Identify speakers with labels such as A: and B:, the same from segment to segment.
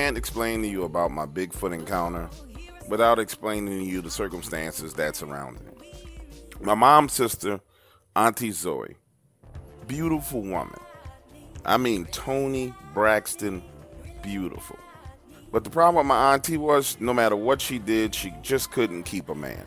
A: Can't explain to you about my Bigfoot encounter without explaining to you the circumstances that surrounded it. My mom's sister, Auntie Zoe, beautiful woman. I mean, Toni Braxton, beautiful. But the problem with my auntie was no matter what she did, she just couldn't keep a man.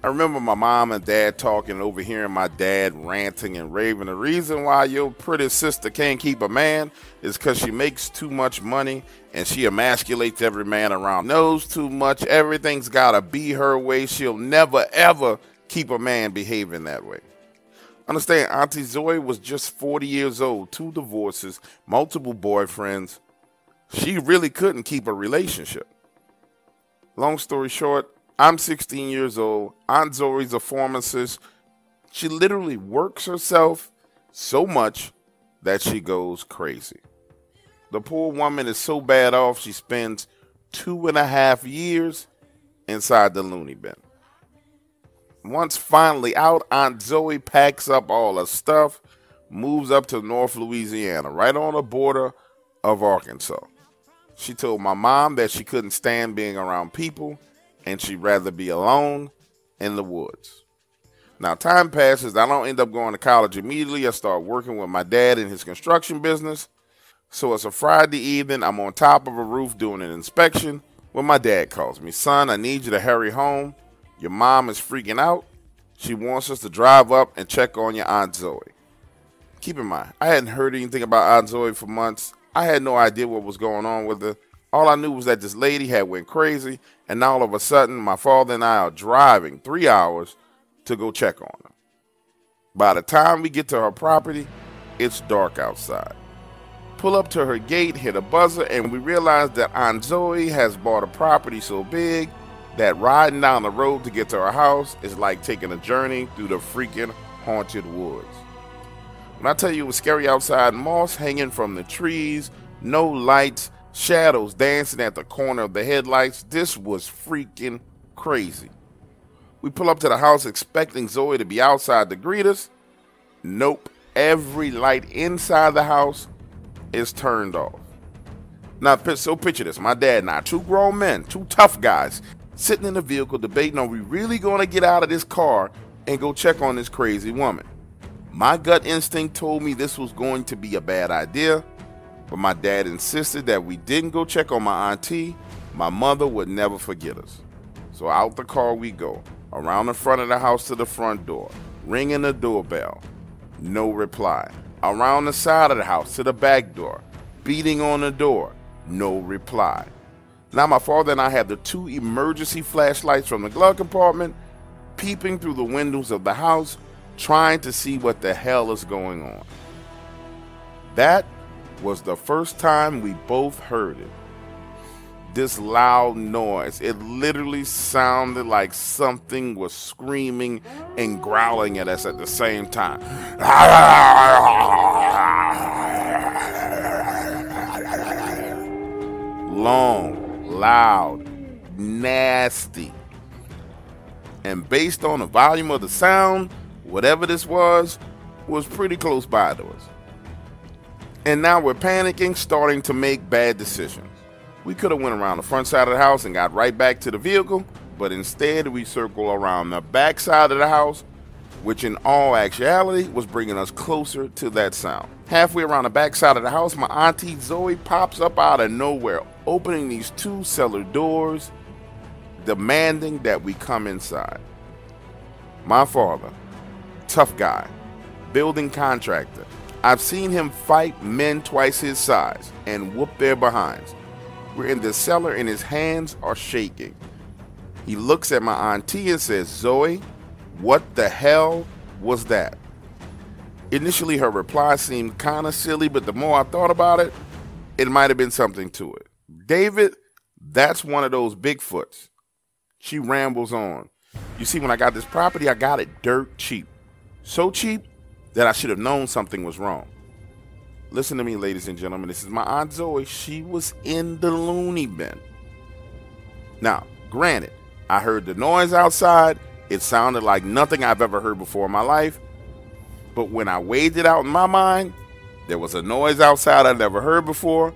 A: I remember my mom and dad talking, overhearing my dad ranting and raving. The reason why your pretty sister can't keep a man is because she makes too much money and she emasculates every man around. Knows too much. Everything's got to be her way. She'll never, ever keep a man behaving that way. Understand, Auntie Zoe was just 40 years old, two divorces, multiple boyfriends. She really couldn't keep a relationship. Long story short, I'm 16 years old. Aunt Zoe's a pharmacist. She literally works herself so much that she goes crazy. The poor woman is so bad off, she spends two and a half years inside the loony bin. Once finally out, Aunt Zoe packs up all her stuff, moves up to North Louisiana, right on the border of Arkansas. She told my mom that she couldn't stand being around people and she'd rather be alone in the woods. Now, time passes. I don't end up going to college immediately. I start working with my dad in his construction business. So it's a Friday evening. I'm on top of a roof doing an inspection when my dad calls me. Son, I need you to hurry home. Your mom is freaking out. She wants us to drive up and check on your Aunt Zoe. Keep in mind, I hadn't heard anything about Aunt Zoe for months. I had no idea what was going on with her. All I knew was that this lady had went crazy, and now all of a sudden, my father and I are driving three hours to go check on her. By the time we get to her property, it's dark outside. Pull up to her gate, hit a buzzer, and we realize that Aunt Zoe has bought a property so big that riding down the road to get to her house is like taking a journey through the freaking haunted woods. When I tell you it was scary outside, moss hanging from the trees, no lights, shadows dancing at the corner of the headlights. This was freaking crazy. We pull up to the house expecting Zoe to be outside to greet us. Nope. Every light inside the house is turned off. Now, so picture this my dad and I, two grown men, two tough guys, sitting in the vehicle debating are we really going to get out of this car and go check on this crazy woman? My gut instinct told me this was going to be a bad idea, but my dad insisted that we didn't go check on my auntie. My mother would never forget us. So out the car we go, around the front of the house to the front door, ringing the doorbell. No reply. Around the side of the house to the back door, beating on the door. No reply. Now my father and I have the two emergency flashlights from the glove compartment peeping through the windows of the house, trying to see what the hell is going on. That was the first time we both heard it. This loud noise, it literally sounded like something was screaming and growling at us at the same time. Long, loud, nasty. And based on the volume of the sound, whatever this was, was pretty close by to us. And now we're panicking, starting to make bad decisions. We could have went around the front side of the house and got right back to the vehicle, but instead we circle around the back side of the house, which in all actuality was bringing us closer to that sound. Halfway around the back side of the house, my auntie Zoe pops up out of nowhere, opening these two cellar doors, demanding that we come inside. My father, tough guy, building contractor, I've seen him fight men twice his size and whoop their behinds. We're in the cellar and his hands are shaking. He looks at my auntie and says, Zoe, what the hell was that? Initially, her reply seemed kind of silly, but the more I thought about it, it might have been something to it. David, that's one of those Bigfoots. She rambles on. You see, when I got this property, I got it dirt cheap. So cheap that I should have known something was wrong. Listen to me, ladies and gentlemen. This is my Aunt Zoe. She was in the loony bin. Now, granted, I heard the noise outside. It sounded like nothing I've ever heard before in my life. But when I weighed it out in my mind, there was a noise outside I'd never heard before.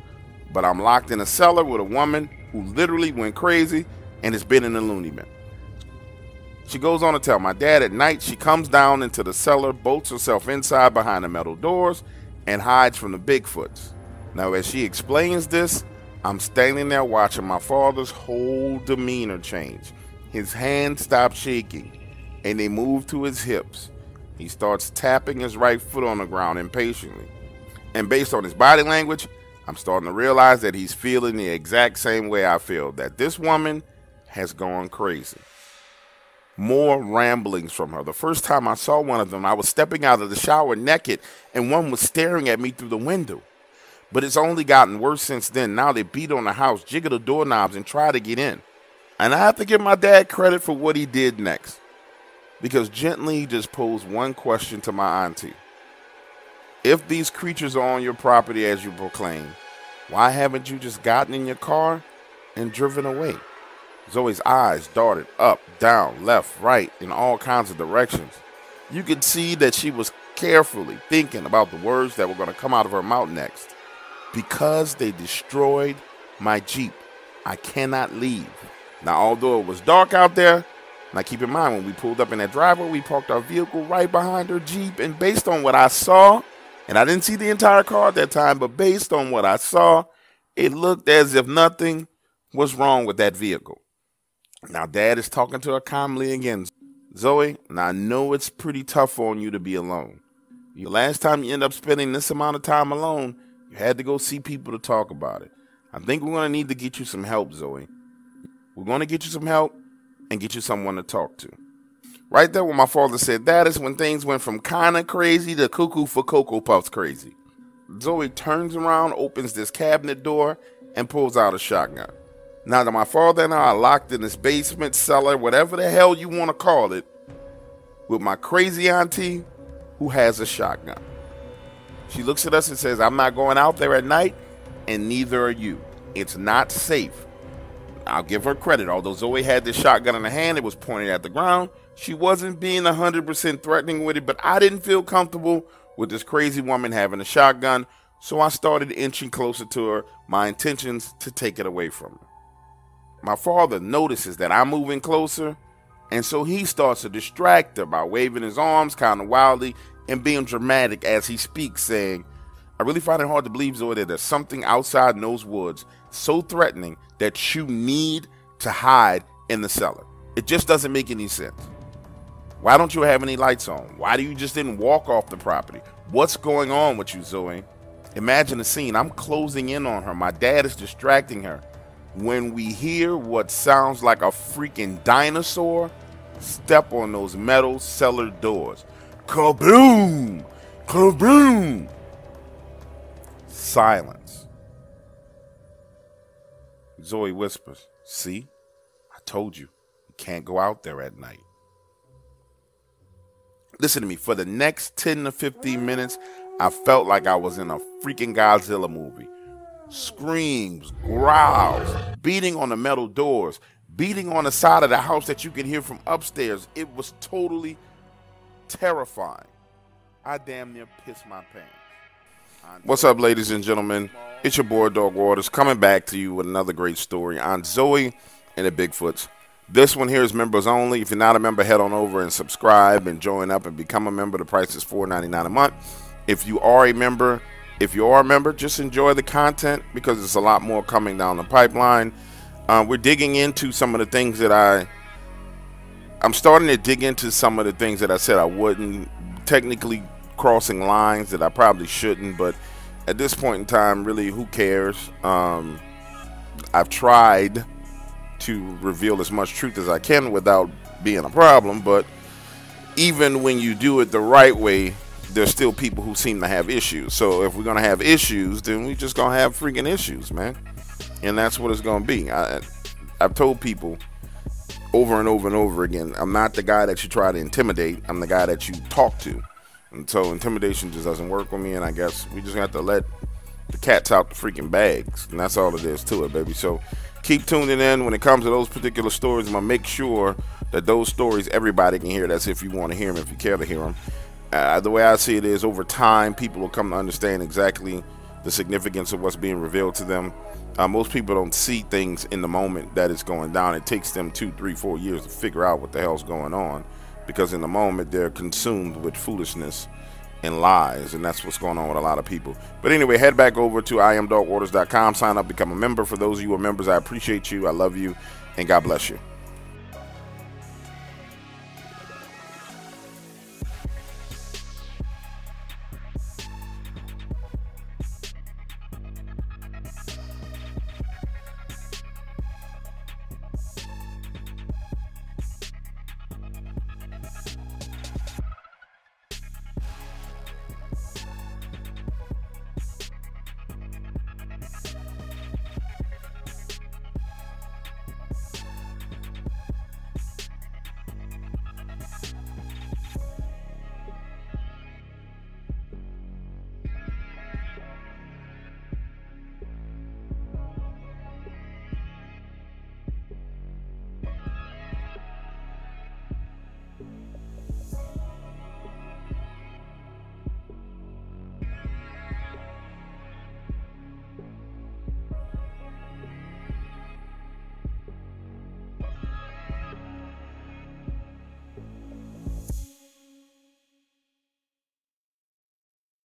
A: but I'm locked in a cellar with a woman who literally went crazy and has been in the loony bin. She goes on to tell my dad at night she comes down into the cellar, bolts herself inside behind the metal doors, and hides from the Bigfoots. Now, as she explains this, I'm standing there watching my father's whole demeanor change. His hands stop shaking and they move to his hips. He starts tapping his right foot on the ground impatiently. And based on his body language, I'm starting to realize that he's feeling the exact same way I feel that this woman has gone crazy. More ramblings from her. The first time I saw one of them, I was stepping out of the shower naked, and one was staring at me through the window. But it's only gotten worse since then. Now they beat on the house, jiggle the doorknobs, and try to get in. And I have to give my dad credit for what he did next. Because gently he just posed one question to my auntie. If these creatures are on your property as you proclaim, why haven't you just gotten in your car and driven away? Zoe's eyes darted up, down, left, right, in all kinds of directions. You could see that she was carefully thinking about the words that were going to come out of her mouth next. Because they destroyed my Jeep, I cannot leave. Now, although it was dark out there, now keep in mind when we pulled up in that driveway, we parked our vehicle right behind her Jeep, and based on what I saw, and I didn't see the entire car at that time, but based on what I saw, it looked as if nothing was wrong with that vehicle. Now, dad is talking to her calmly again. Zoe, now I know it's pretty tough on you to be alone. The last time you end up spending this amount of time alone, you had to go see people to talk about it. I think we're going to need to get you some help, Zoe. We're going to get you some help and get you someone to talk to. Right there, when my father said that is when things went from kind of crazy to cuckoo for Cocoa Puffs crazy. Zoe turns around, opens this cabinet door, and pulls out a shotgun. Now that my father and I are locked in this basement, cellar, whatever the hell you want to call it, with my crazy auntie who has a shotgun. She looks at us and says, I'm not going out there at night, and neither are you. It's not safe. I'll give her credit. Although Zoe had this shotgun in her hand, it was pointed at the ground. She wasn't being 100% threatening with it, but I didn't feel comfortable with this crazy woman having a shotgun, so I started inching closer to her, my intentions to take it away from her. My father notices that I'm moving closer, and so he starts to distract her by waving his arms kind of wildly and being dramatic as he speaks, saying, I really find it hard to believe, Zoe, that there's something outside in those woods so threatening that you need to hide in the cellar. It just doesn't make any sense. Why don't you have any lights on? Why do you just didn't walk off the property? What's going on with you, Zoe? Imagine the scene. I'm closing in on her. My dad is distracting her. When we hear what sounds like a freaking dinosaur step on those metal cellar doors. Kaboom! Kaboom! Silence. Zoe whispers, See? I told you. You can't go out there at night. Listen to me. For the next 10 to 15 minutes, I felt like I was in a freaking Godzilla movie. Screams, growls, beating on the metal doors, beating on the side of the house that you can hear from upstairs. It was totally terrifying. I damn near pissed my pants. What's up, ladies and gentlemen? It's your boy Dark Waters coming back to you with another great story on Zoe and the Bigfoots. This one here is members only. If you're not a member, head on over and subscribe and join up and become a member. The price is $4.99 a month. If you are a member, if you are a member, just enjoy the content because there's a lot more coming down the pipeline. Uh, we're digging into some of the things that I I'm starting to dig into some of the things that I said I wouldn't. Technically crossing lines that I probably shouldn't, but at this point in time, really, who cares? Um, I've tried to reveal as much truth as I can without being a problem. But even when you do it the right way, there's still people who seem to have issues. So if we're gonna have issues, then we just gonna have freaking issues, man. And that's what it's gonna be. I, I've told people over and over and over again, I'm not the guy that you try to intimidate. I'm the guy that you talk to. And so intimidation just doesn't work with me. And I guess we just have to let the cats out the freaking bags. And that's all it is to it, baby. So keep tuning in when it comes to those particular stories. I'm gonna make sure that those stories everybody can hear. That's if you want to hear them, if you care to hear them. Uh, the way I see it is, over time, people will come to understand exactly the significance of what's being revealed to them. Uh, most people don't see things in the moment that it's going down. It takes them two, three, four years to figure out what the hell's going on because in the moment they're consumed with foolishness and lies, and that's what's going on with a lot of people. But anyway, head back over to iamdarkwaters.com, sign up, become a member. For those of you who are members, I appreciate you, I love you, and God bless you.